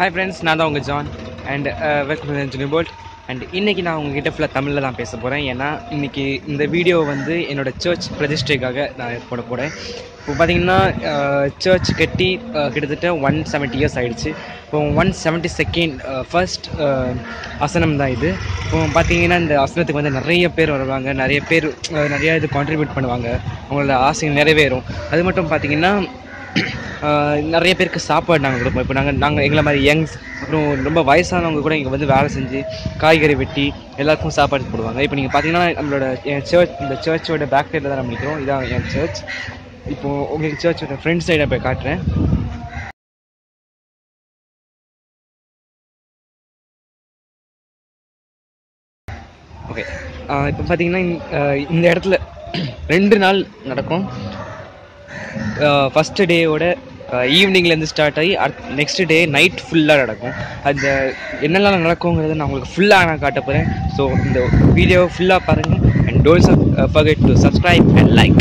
Hi friends நான் தான் உங்கள் ஜான் அண்ட் வெல்கம் டு ஜுனி போல்ட் அண்ட் இன்றைக்கி நான் உங்ககிட்ட ஃபுல்லாக தமிழில் தான் பேச போகிறேன் ஏன்னா இன்றைக்கி இந்த வீடியோ வந்து என்னோடய சர்ச் ரெஜிஸ்ட்ரிக்காக நான் போட போகிறேன் இப்போ பார்த்தீங்கன்னா சர்ச் uh, கட்டி uh, கிட்டத்தட்ட ஒன் செவன்ட்டி இயர்ஸ் ஆகிடுச்சு இப்போ ஒன் செவன்ட்டி செகண்ட் ஃபர்ஸ்ட் அசனம் தான் இது. இப்போ பார்த்தீங்கன்னா இந்த அசனத்துக்கு வந்து நிறைய பேர் வருவாங்க. நிறைய பேர் uh, நிறைய இது கான்ட்ரிபியூட் பண்ணுவாங்க. அவங்களோட ஆசைகள் நிறைவேறும். அது மட்டும் பார்த்தீங்கன்னா நிறைய பேருக்கு சாப்பாடு நாங்கள் கொடுப்போம். இப்போ நாங்கள் நாங்கள் எங்களை மாதிரி யங்ஸ் அப்புறம் ரொம்ப வயசானவங்க கூட இங்கே வந்து வேலை செஞ்சு காய்கறி வெட்டி எல்லாருக்கும் சாப்பாடு போடுவாங்க. இப்போ நீங்கள் பார்த்தீங்கன்னா நம்மளோட என் சர்ச் இந்த சர்ச்சோட பேக் சைடில் தான் நம்ம நிற்கிறோம் இதான் என் சர்ச் இப்போது உங்களுக்கு சர்ச்சோட ஃப்ரண்ட் சைடை போய் காட்டுறேன். ஓகே இப்போ பார்த்தீங்கன்னா இந்த- இந்த இடத்துல ரெண்டு நாள் நடக்கும். ஃபஸ்ட்டு டேவோட ஈவினிங்லேருந்து ஸ்டார்ட் ஆகி அட் நெக்ஸ்ட் டே நைட் ஃபுல்லாக நடக்கும். அந்த என்னெல்லாம் நடக்குங்கிறத நான் உங்களுக்கு ஃபுல்லாக நான் காட்ட போகிறேன் ஸோ இந்த வீடியோவை ஃபுல்லாக பாருங்கள் and don't forget to subscribe and like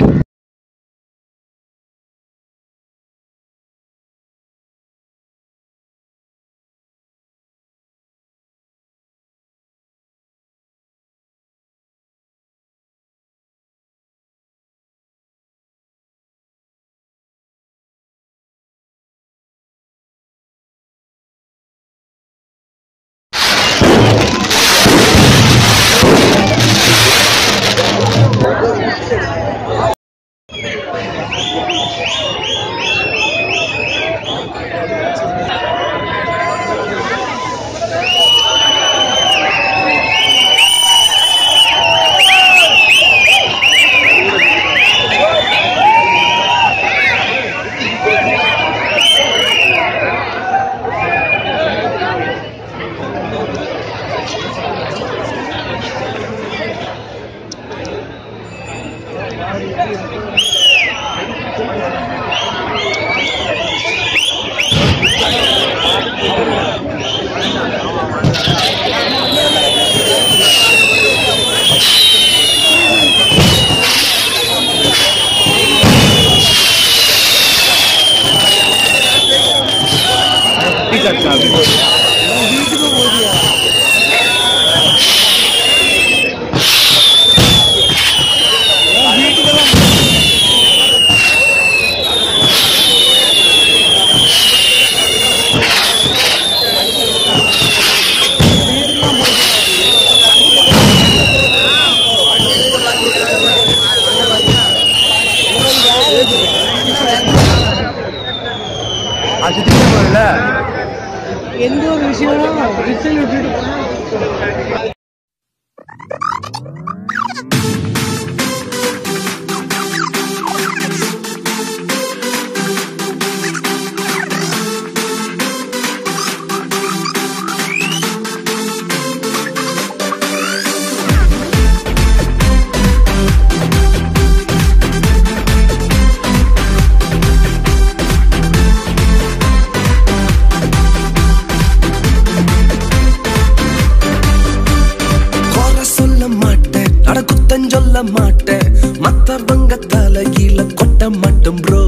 குத்தம் மாட்டேன் மத்தவங்க தலையில கொட்ட மாட்டோம் ப்ரோ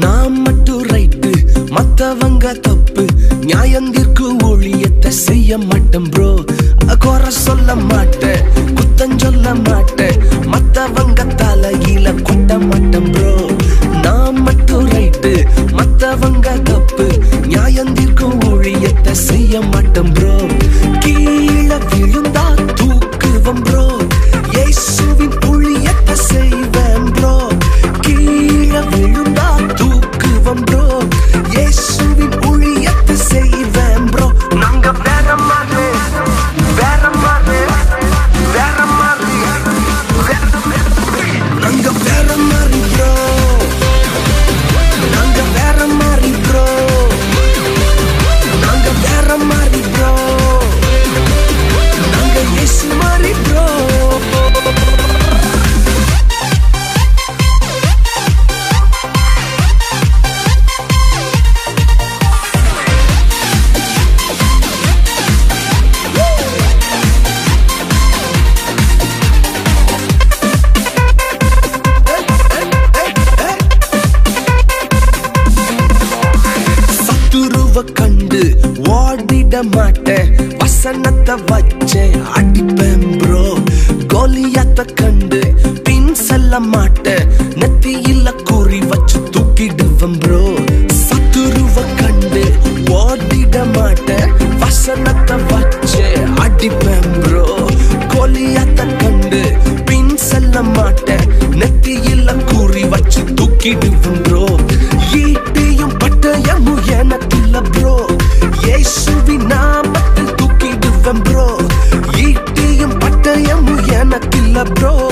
நான் மட்டும் ரைட்டு மத்தவங்க தப்பு. நியாயந்திற்கு ஊழியத்தை செய்ய மாட்டேன் ப்ரோ குறை சொல்ல மாட்டேன் குத்தம் சொல்ல மாட்டேன் மத்தவங்க தலையில கொட்ட மாட்டேன் அடிப்பேன் ப்ரோ கோலியாத்த கண்டு பின் செல்ல மாட்டேன். நெத்தியில கூறி வச்சு தூக்கிடுவேன் ப்ரோ சத்துருவ கண்டு ஓடிட மாட்டேன். வசனத்தை வச்சே அடிப்பேன் ப்ரோ கோலியாத்த கண்டு பின் செல்ல மாட்டேன். நெத்தியில கூறி வச்சு தூக்கிடுவேன் ப்ரோ ஈட்டியும் பட்டயமும் எனக்குள்ள ப்ரோ ஏசுவினா எனக்குள்ள ப்ரோ